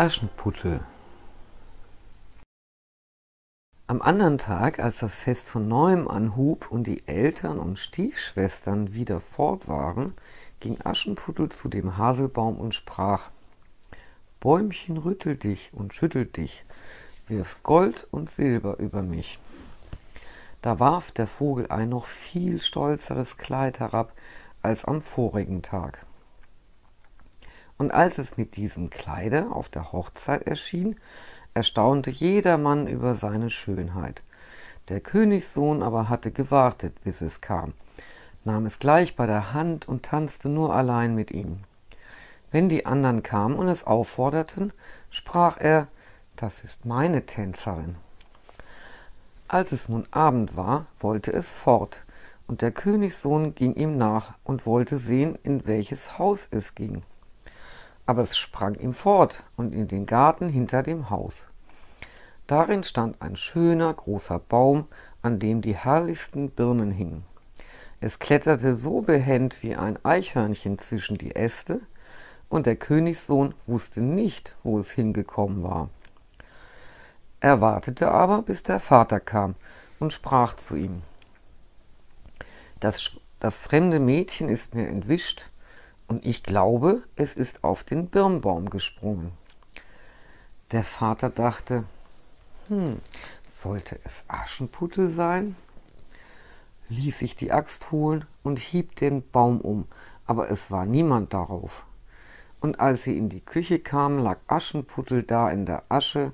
Aschenputtel Am anderen Tag, als das Fest von neuem anhub und die Eltern und Stiefschwestern wieder fort waren, ging Aschenputtel zu dem Haselbaum und sprach Bäumchen rüttel dich und schüttel dich, wirf Gold und Silber über mich. Da warf der Vogel ein noch viel stolzeres Kleid herab als am vorigen Tag. Und als es mit diesem Kleide auf der Hochzeit erschien, erstaunte jedermann über seine Schönheit. Der Königssohn aber hatte gewartet, bis es kam, nahm es gleich bei der Hand und tanzte nur allein mit ihm. Wenn die anderen kamen und es aufforderten, sprach er, das ist meine Tänzerin. Als es nun Abend war, wollte es fort, und der Königssohn ging ihm nach und wollte sehen, in welches Haus es ging. Aber es sprang ihm fort und in den Garten hinter dem Haus. Darin stand ein schöner großer Baum, an dem die herrlichsten Birnen hingen. Es kletterte so behend wie ein Eichhörnchen zwischen die Äste, und der Königssohn wusste nicht, wo es hingekommen war. Er wartete aber, bis der Vater kam und sprach zu ihm. Das, das fremde Mädchen ist mir entwischt, und ich glaube, es ist auf den Birnbaum gesprungen. Der Vater dachte, hm, sollte es Aschenputtel sein? ließ sich die Axt holen und hieb den Baum um, aber es war niemand darauf. Und als sie in die Küche kam, lag Aschenputtel da in der Asche,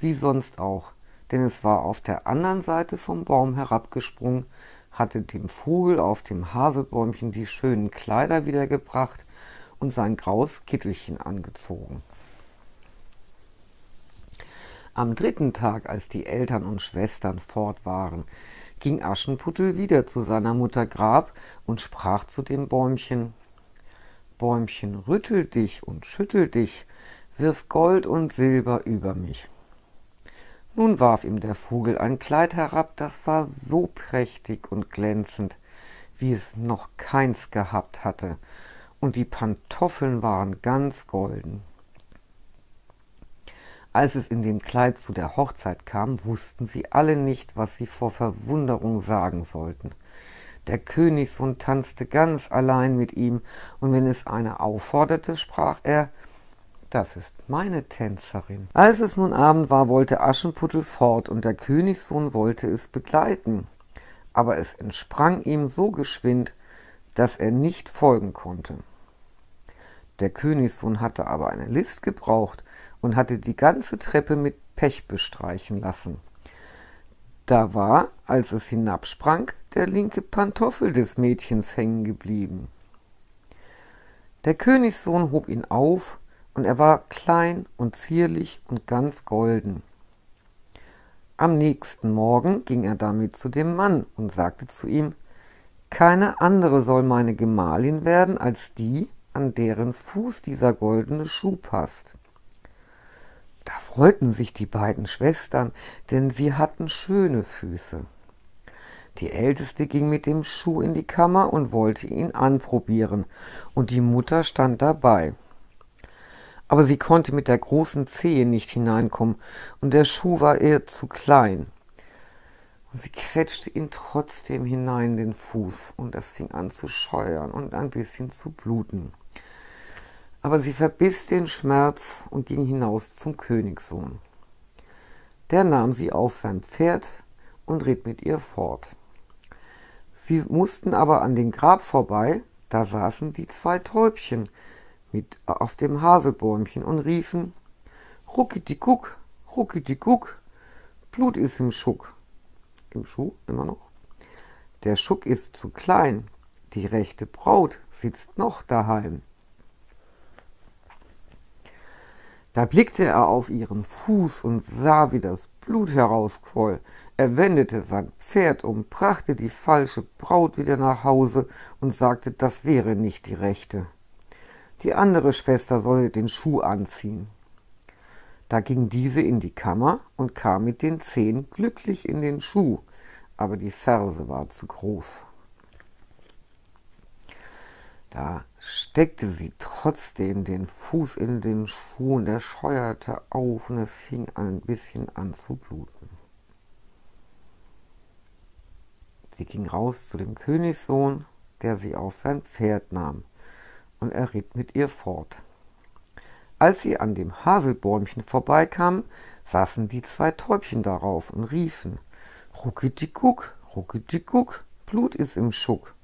wie sonst auch, denn es war auf der anderen Seite vom Baum herabgesprungen, hatte dem Vogel auf dem Haselbäumchen die schönen Kleider wiedergebracht und sein graues Kittelchen angezogen. Am dritten Tag, als die Eltern und Schwestern fort waren, ging Aschenputtel wieder zu seiner Mutter Grab und sprach zu dem Bäumchen Bäumchen, rüttel dich und schüttel dich, wirf Gold und Silber über mich. Nun warf ihm der Vogel ein Kleid herab, das war so prächtig und glänzend, wie es noch keins gehabt hatte, und die Pantoffeln waren ganz golden. Als es in dem Kleid zu der Hochzeit kam, wussten sie alle nicht, was sie vor Verwunderung sagen sollten. Der Königssohn tanzte ganz allein mit ihm, und wenn es einer aufforderte, sprach er, das ist meine Tänzerin. Als es nun Abend war, wollte Aschenputtel fort, und der Königssohn wollte es begleiten. Aber es entsprang ihm so geschwind, dass er nicht folgen konnte. Der Königssohn hatte aber eine List gebraucht und hatte die ganze Treppe mit Pech bestreichen lassen. Da war, als es hinabsprang, der linke Pantoffel des Mädchens hängen geblieben. Der Königssohn hob ihn auf und er war klein und zierlich und ganz golden. Am nächsten Morgen ging er damit zu dem Mann und sagte zu ihm, keine andere soll meine Gemahlin werden als die, an deren Fuß dieser goldene Schuh passt. Da freuten sich die beiden Schwestern, denn sie hatten schöne Füße. Die älteste ging mit dem Schuh in die Kammer und wollte ihn anprobieren, und die Mutter stand dabei aber sie konnte mit der großen Zehe nicht hineinkommen, und der Schuh war ihr zu klein. Und sie quetschte ihn trotzdem hinein, den Fuß, und es fing an zu scheuern und ein bisschen zu bluten. Aber sie verbiss den Schmerz und ging hinaus zum Königssohn. Der nahm sie auf sein Pferd und ritt mit ihr fort. Sie mussten aber an dem Grab vorbei, da saßen die zwei Täubchen, mit auf dem Haselbäumchen und riefen Ruckidikuck, Ruckidikuck, Blut ist im Schuck. Im Schuh immer noch. Der Schuck ist zu klein, die rechte Braut sitzt noch daheim. Da blickte er auf ihren Fuß und sah, wie das Blut herausquoll. Er wendete sein Pferd um, brachte die falsche Braut wieder nach Hause und sagte, das wäre nicht die rechte. Die andere Schwester sollte den Schuh anziehen. Da ging diese in die Kammer und kam mit den Zehen glücklich in den Schuh, aber die Ferse war zu groß. Da steckte sie trotzdem den Fuß in den Schuh und er scheuerte auf und es fing ein bisschen an zu bluten. Sie ging raus zu dem Königssohn, der sie auf sein Pferd nahm, und er ritt mit ihr fort. Als sie an dem Haselbäumchen vorbeikamen, saßen die zwei Täubchen darauf und riefen Ruckidiguck, Ruckidiguck, Blut ist im Schuck,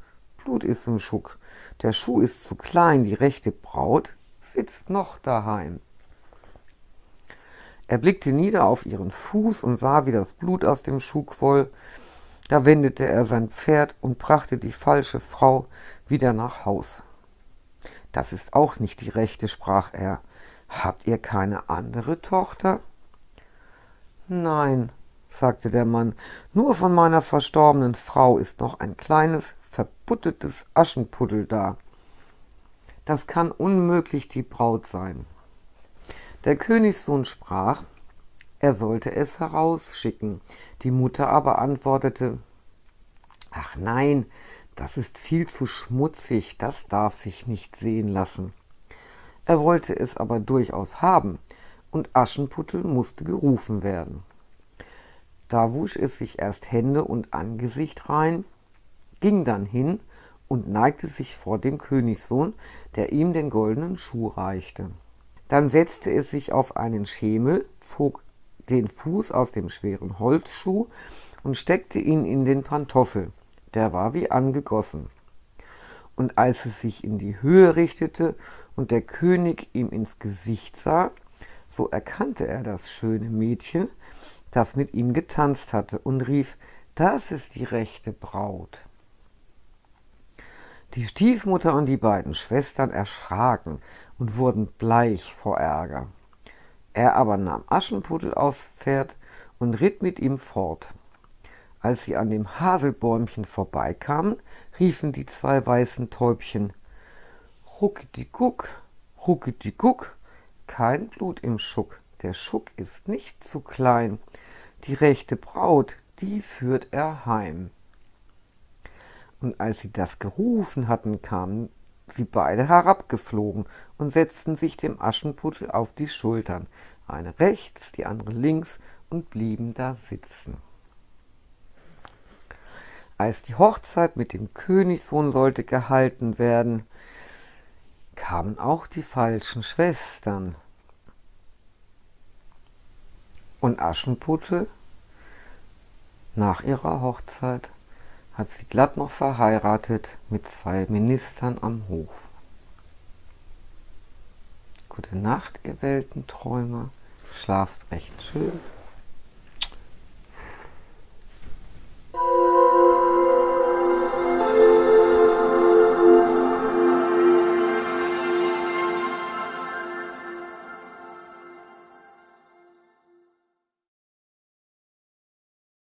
Blut ist im Schuck. Der Schuh ist zu klein, die rechte Braut sitzt noch daheim. Er blickte nieder auf ihren Fuß und sah, wie das Blut aus dem Schuh quoll. Da wendete er sein Pferd und brachte die falsche Frau wieder nach Haus. Das ist auch nicht die rechte, sprach er. Habt ihr keine andere Tochter? Nein, sagte der Mann, nur von meiner verstorbenen Frau ist noch ein kleines, verbuttetes Aschenpuddel da. Das kann unmöglich die Braut sein. Der Königssohn sprach, er sollte es herausschicken. Die Mutter aber antwortete, Ach nein, das ist viel zu schmutzig, das darf sich nicht sehen lassen. Er wollte es aber durchaus haben, und Aschenputtel musste gerufen werden. Da wusch es sich erst Hände und Angesicht rein, ging dann hin und neigte sich vor dem Königssohn, der ihm den goldenen Schuh reichte. Dann setzte es sich auf einen Schemel, zog den Fuß aus dem schweren Holzschuh und steckte ihn in den Pantoffel, der war wie angegossen. Und als es sich in die Höhe richtete und der König ihm ins Gesicht sah, so erkannte er das schöne Mädchen, das mit ihm getanzt hatte, und rief, das ist die rechte Braut. Die Stiefmutter und die beiden Schwestern erschraken und wurden bleich vor Ärger. Er aber nahm Aschenputtel aufs Pferd und ritt mit ihm fort. Als sie an dem Haselbäumchen vorbeikamen, riefen die zwei weißen Täubchen Ruckidiguck, Ruckidiguck, kein Blut im Schuck, der Schuck ist nicht zu klein, die rechte Braut, die führt er heim. Und als sie das gerufen hatten, kamen sie beide herabgeflogen und setzten sich dem Aschenputtel auf die Schultern, eine rechts, die andere links, und blieben da sitzen. Als die Hochzeit mit dem Königssohn sollte gehalten werden, kamen auch die falschen Schwestern. Und Aschenputtel, nach ihrer Hochzeit, hat sie glatt noch verheiratet mit zwei Ministern am Hof. Gute Nacht, ihr Weltenträumer, schlaft recht schön.